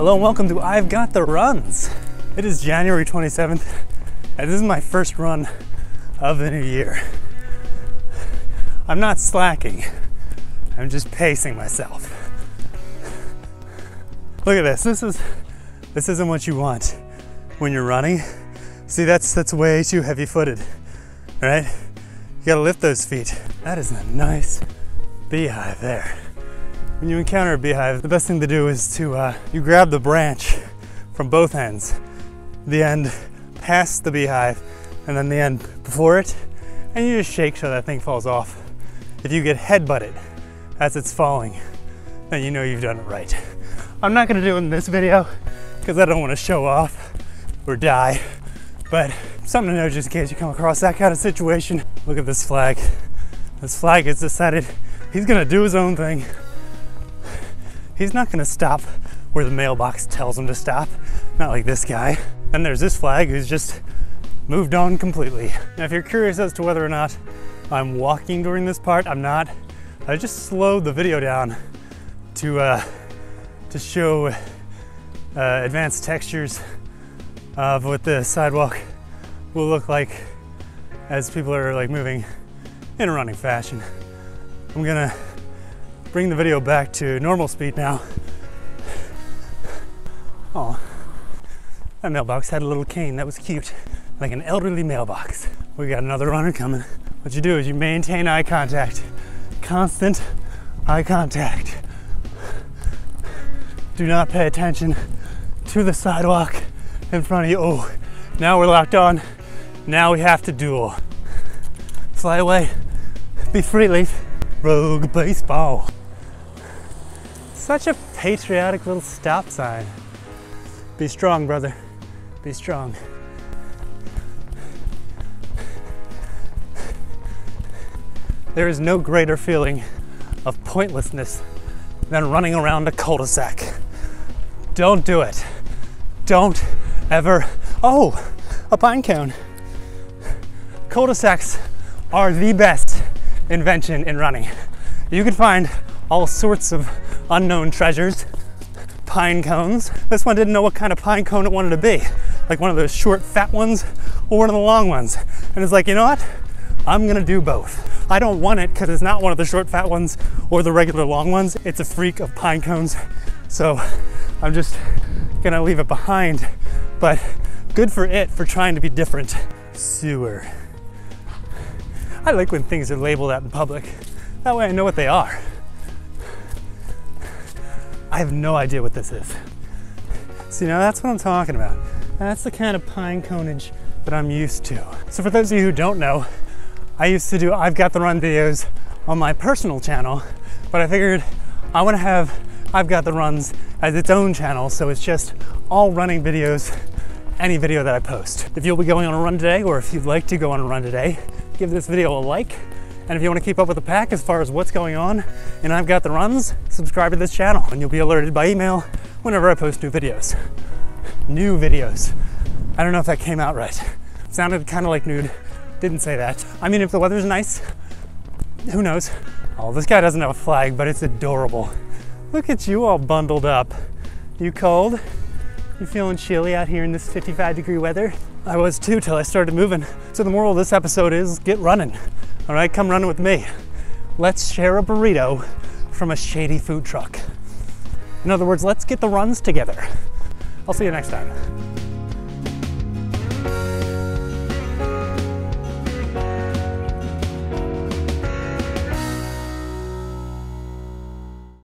Hello and welcome to I've Got the Runs. It is January 27th, and this is my first run of the new year. I'm not slacking, I'm just pacing myself. Look at this. This is this isn't what you want when you're running. See, that's that's way too heavy-footed. Right? You gotta lift those feet. That is a nice beehive there. When you encounter a beehive, the best thing to do is to uh, you grab the branch from both ends, the end past the beehive, and then the end before it, and you just shake so that thing falls off. If you get headbutted as it's falling, then you know you've done it right. I'm not gonna do it in this video because I don't want to show off or die, but something to know just in case you come across that kind of situation. Look at this flag. This flag has decided he's gonna do his own thing. He's not gonna stop where the mailbox tells him to stop. Not like this guy. And there's this flag who's just moved on completely. Now, if you're curious as to whether or not I'm walking during this part, I'm not. I just slowed the video down to uh, to show uh, advanced textures of what the sidewalk will look like as people are like moving in a running fashion. I'm gonna bring the video back to normal speed now. Oh, that mailbox had a little cane. That was cute, like an elderly mailbox. We got another runner coming. What you do is you maintain eye contact, constant eye contact. Do not pay attention to the sidewalk in front of you. Oh, now we're locked on. Now we have to duel. Fly away. Be free, Leaf. Rogue baseball. Such a patriotic little stop sign. Be strong, brother. Be strong. There is no greater feeling of pointlessness than running around a cul-de-sac. Don't do it. Don't ever. Oh, a pine cone. Cul-de-sacs are the best invention in running. You can find all sorts of unknown treasures, pine cones. This one didn't know what kind of pine cone it wanted to be, like one of those short, fat ones or one of the long ones. And it's like, you know what? I'm gonna do both. I don't want it because it's not one of the short, fat ones or the regular long ones. It's a freak of pine cones. So I'm just gonna leave it behind, but good for it for trying to be different. Sewer. I like when things are labeled out in public. That way I know what they are. I have no idea what this is. See, now that's what I'm talking about. That's the kind of pine conage that I'm used to. So for those of you who don't know, I used to do I've Got the Run videos on my personal channel, but I figured I want to have I've Got the Runs as its own channel, so it's just all running videos, any video that I post. If you'll be going on a run today, or if you'd like to go on a run today, give this video a like, and if you want to keep up with the pack as far as what's going on and I've got the runs, subscribe to this channel and you'll be alerted by email whenever I post new videos. New videos. I don't know if that came out right. sounded kind of like nude. Didn't say that. I mean, if the weather's nice, who knows? Oh, this guy doesn't have a flag, but it's adorable. Look at you all bundled up. You cold? You feeling chilly out here in this 55 degree weather? I was too till I started moving. So the moral of this episode is get running. All right, come running with me. Let's share a burrito from a shady food truck. In other words, let's get the runs together. I'll see you next time.